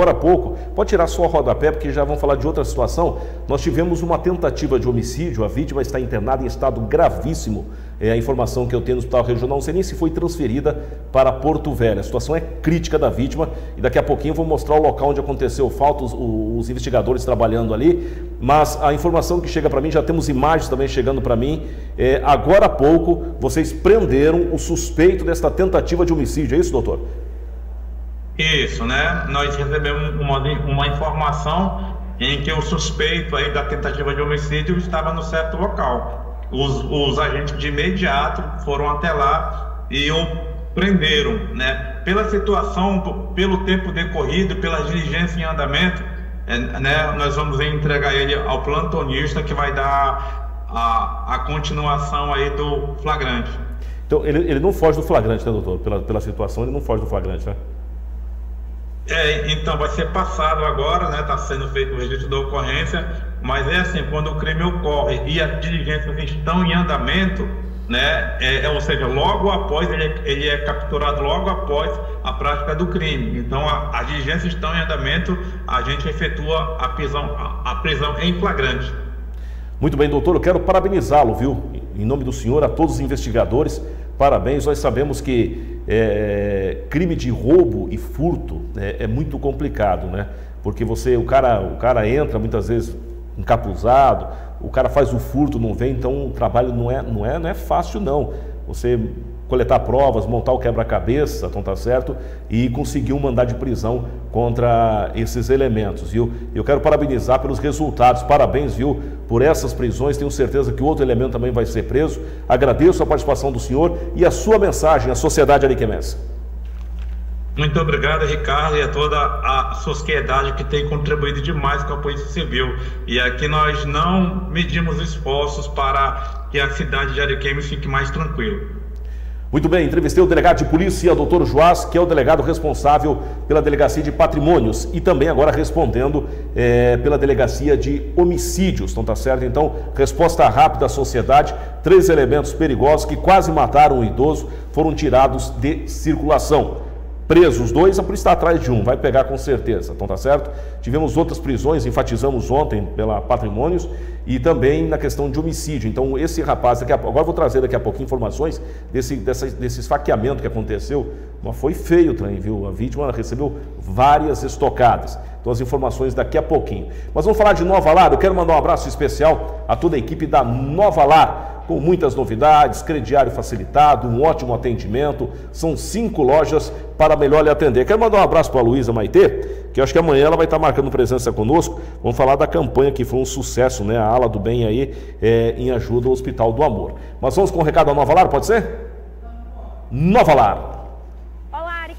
Agora há pouco, pode tirar só a rodapé, porque já vamos falar de outra situação. Nós tivemos uma tentativa de homicídio, a vítima está internada em estado gravíssimo. É a informação que eu tenho no Hospital Regional, não sei nem se foi transferida para Porto Velho. A situação é crítica da vítima e daqui a pouquinho eu vou mostrar o local onde aconteceu o fato, os, os investigadores trabalhando ali. Mas a informação que chega para mim, já temos imagens também chegando para mim. É, agora há pouco, vocês prenderam o suspeito desta tentativa de homicídio, é isso, doutor? Isso, né? Nós recebemos uma, uma informação em que o suspeito aí da tentativa de homicídio estava no certo local. Os, os agentes de imediato foram até lá e o prenderam, né? Pela situação, pelo tempo decorrido, pela diligência em andamento, é, né? Nós vamos entregar ele ao plantonista que vai dar a, a continuação aí do flagrante. Então, ele, ele não foge do flagrante, né, doutor? Pela, pela situação, ele não foge do flagrante, né? É, então vai ser passado agora, né? Está sendo feito o registro da ocorrência, mas é assim, quando o crime ocorre e as diligências estão em andamento, né? É, é, ou seja, logo após ele é, ele é, capturado logo após a prática do crime. Então, a, as diligências estão em andamento, a gente efetua a prisão, a, a prisão em flagrante. Muito bem, doutor, eu quero parabenizá-lo, viu? Em nome do senhor, a todos os investigadores, parabéns. Nós sabemos que é, crime de roubo e furto é, é, muito complicado, né? Porque você, o cara, o cara entra muitas vezes encapuzado, o cara faz o furto, não vem, então o trabalho não é, não é, não é fácil não. Você coletar provas, montar o quebra-cabeça, então tá certo, e conseguir um mandado de prisão contra esses elementos, viu? Eu quero parabenizar pelos resultados, parabéns, viu, por essas prisões, tenho certeza que outro elemento também vai ser preso. Agradeço a participação do senhor e a sua mensagem à sociedade ariquemense. Muito obrigado, Ricardo, e a toda a sociedade que tem contribuído demais com a Polícia Civil. E aqui nós não medimos esforços para que a cidade de Ariquemes fique mais tranquila. Muito bem, entrevistei o delegado de polícia, doutor Joás, que é o delegado responsável pela delegacia de patrimônios e também agora respondendo é, pela delegacia de homicídios. Então tá certo? Então, resposta rápida à sociedade: três elementos perigosos que quase mataram um idoso foram tirados de circulação presos dois, a polícia está atrás de um, vai pegar com certeza, então tá certo? Tivemos outras prisões, enfatizamos ontem pela patrimônios e também na questão de homicídio. Então, esse rapaz, a, agora vou trazer daqui a pouco informações desse, dessa, desse esfaqueamento que aconteceu. Mas foi feio também, viu? A vítima recebeu várias estocadas. Então, as informações daqui a pouquinho. Mas vamos falar de Nova Lar. Eu quero mandar um abraço especial a toda a equipe da Nova Lar com muitas novidades, crediário facilitado, um ótimo atendimento. São cinco lojas para melhor lhe atender. Quero mandar um abraço para a Luísa Maitê, que acho que amanhã ela vai estar marcando presença conosco. Vamos falar da campanha que foi um sucesso, né? A ala do bem aí é, em ajuda ao Hospital do Amor. Mas vamos com o recado da Nova Lar, pode ser? Nova Lar.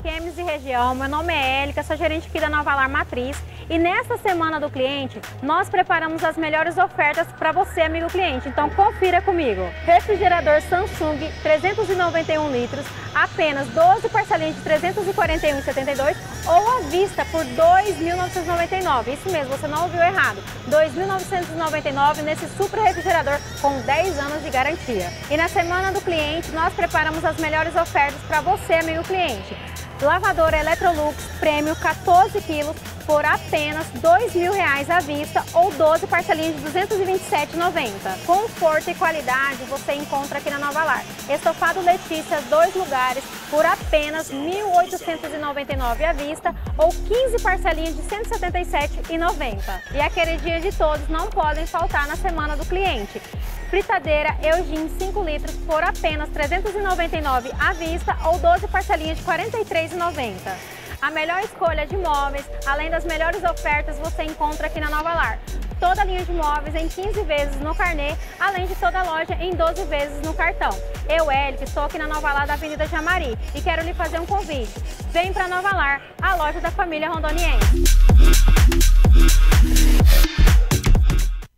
Ariquemes e região. Meu nome é Élica, sou gerente aqui da Nova Lar Matriz e nesta semana do cliente nós preparamos as melhores ofertas para você, amigo cliente. Então confira comigo. Refrigerador Samsung 391 litros, apenas 12 parcelinhas de 341,72 ou à vista por 2.999. Isso mesmo, você não ouviu errado. 2.999 nesse super refrigerador com 10 anos de garantia. E na semana do cliente nós preparamos as melhores ofertas para você, amigo cliente. Lavadora Electrolux Prêmio 14 quilos por apenas R$ 2.000 à vista ou 12 parcelinhas de R$ 227,90. Conforto e qualidade você encontra aqui na Nova Lar. Estofado Letícia, dois lugares, por apenas R$ 1.899 à vista ou 15 parcelinhas de R$ 177,90. E a queridinha de todos não podem faltar na semana do cliente. Fritadeira Eugene 5 litros por apenas R$ 399 à vista ou 12 parcelinhas de R$ 43,90. A melhor escolha de móveis, além das melhores ofertas, você encontra aqui na Nova Lar. Toda a linha de móveis em 15 vezes no carnê, além de toda a loja em 12 vezes no cartão. Eu, Elic, estou aqui na Nova Lar da Avenida Jamari e quero lhe fazer um convite. Vem para Nova Lar, a loja da família rondoniense.